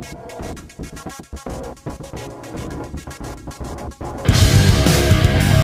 you